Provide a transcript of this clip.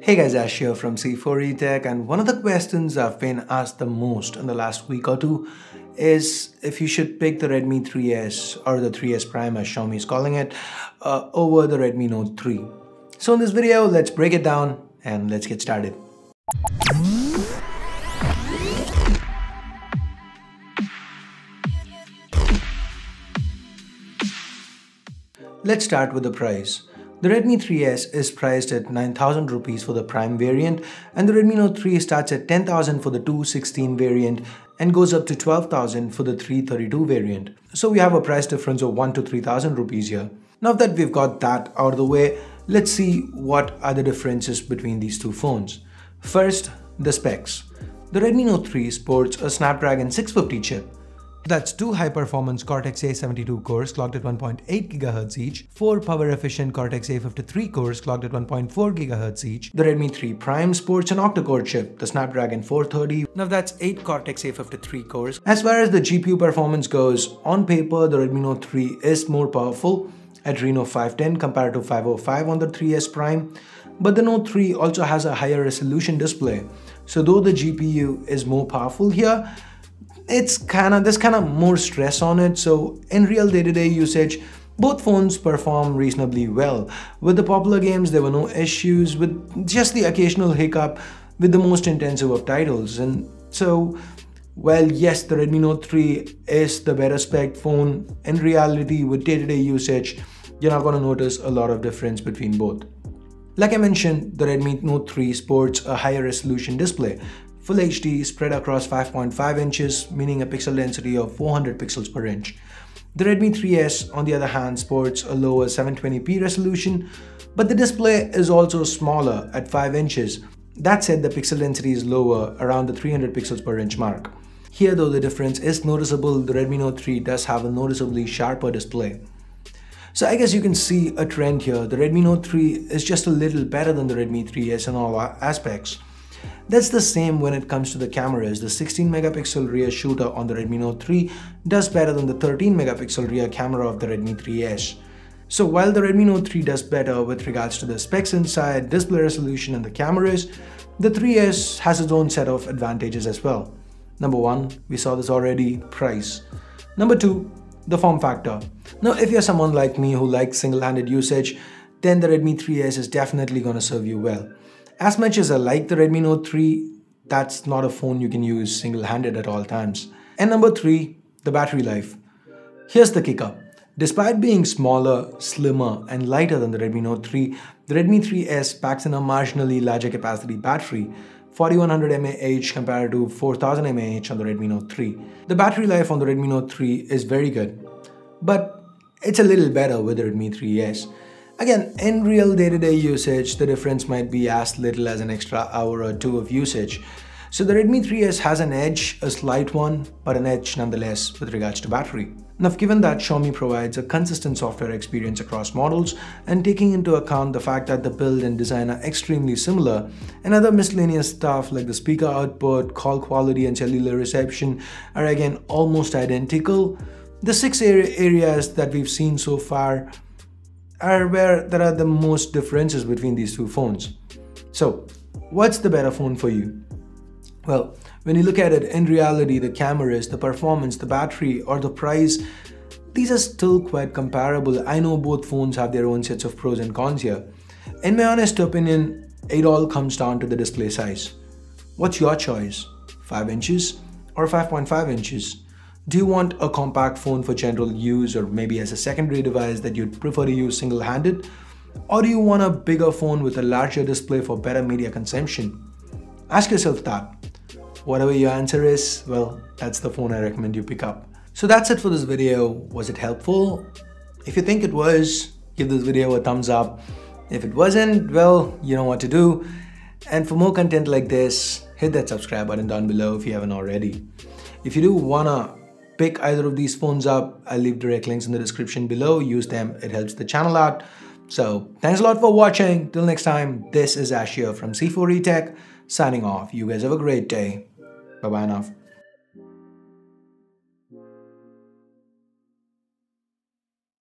Hey guys, Ash here from C4E Tech and one of the questions I've been asked the most in the last week or two is if you should pick the Redmi 3S or the 3S Prime as Xiaomi is calling it uh, over the Redmi Note 3. So in this video, let's break it down and let's get started. Let's start with the price. The Redmi 3S is priced at 9000 rupees for the Prime variant and the Redmi Note 3 starts at 10000 for the 216 variant and goes up to 12000 for the 332 variant. So we have a price difference of 1 to 3000 rupees here. Now that we've got that out of the way, let's see what are the differences between these two phones. First, the specs. The Redmi Note 3 sports a Snapdragon 650 chip that's two high-performance Cortex-A72 cores clocked at 1.8 GHz each, four power-efficient Cortex-A53 cores clocked at 1.4 GHz each. The Redmi 3 Prime sports an octa-core chip, the Snapdragon 430. Now that's 8 Cortex-A53 cores. As far as the GPU performance goes, on paper the Redmi Note 3 is more powerful at Adreno 510 compared to 505 on the 3S Prime. But the Note 3 also has a higher resolution display. So though the GPU is more powerful here, it's kind of there's kind of more stress on it. So in real day-to-day usage both phones perform reasonably well. With the popular games there were no issues with just the occasional hiccup with the most intensive of titles. And so well yes the redmi note 3 is the better spec phone in reality with day-to-day -day usage you're not going to notice a lot of difference between both. Like I mentioned, the Redmi Note 3 sports a higher resolution display, Full HD spread across 5.5 inches, meaning a pixel density of 400 pixels per inch. The Redmi 3S, on the other hand, sports a lower 720p resolution, but the display is also smaller at 5 inches. That said, the pixel density is lower, around the 300 pixels per inch mark. Here though the difference is noticeable, the Redmi Note 3 does have a noticeably sharper display. So I guess you can see a trend here. The Redmi Note 3 is just a little better than the Redmi 3S in all aspects. That's the same when it comes to the cameras. The 16 megapixel rear shooter on the Redmi Note 3 does better than the 13 megapixel rear camera of the Redmi 3S. So while the Redmi Note 3 does better with regards to the specs inside, display resolution and the cameras, the 3S has its own set of advantages as well. Number one, we saw this already, price. Number two, the form factor. Now if you're someone like me who likes single-handed usage, then the Redmi 3S is definitely gonna serve you well. As much as I like the Redmi Note 3, that's not a phone you can use single-handed at all times. And number 3, the battery life. Here's the kicker. Despite being smaller, slimmer, and lighter than the Redmi Note 3, the Redmi 3S packs in a marginally larger capacity battery, 4100 mAh compared to 4000 mAh on the Redmi Note 3. The battery life on the Redmi Note 3 is very good, but it's a little better with the Redmi 3S. Again, in real day-to-day -day usage, the difference might be as little as an extra hour or two of usage. So the Redmi 3S has an edge, a slight one, but an edge nonetheless with regards to battery. Now given that Xiaomi provides a consistent software experience across models and taking into account the fact that the build and design are extremely similar and other miscellaneous stuff like the speaker output, call quality and cellular reception are again almost identical, the six areas that we've seen so far are where there are the most differences between these two phones. So, what's the better phone for you? Well, when you look at it, in reality, the cameras, the performance, the battery, or the price, these are still quite comparable. I know both phones have their own sets of pros and cons here. In my honest opinion, it all comes down to the display size. What's your choice? 5 inches or 5.5 inches? Do you want a compact phone for general use or maybe as a secondary device that you'd prefer to use single-handed? Or do you want a bigger phone with a larger display for better media consumption? Ask yourself that. Whatever your answer is, well, that's the phone I recommend you pick up. So that's it for this video. Was it helpful? If you think it was, give this video a thumbs up. If it wasn't, well, you know what to do. And for more content like this, hit that subscribe button down below if you haven't already. If you do wanna pick either of these phones up. I'll leave direct links in the description below. Use them, it helps the channel out. So thanks a lot for watching. Till next time, this is Ashia from C4 E Tech signing off. You guys have a great day. Bye bye now.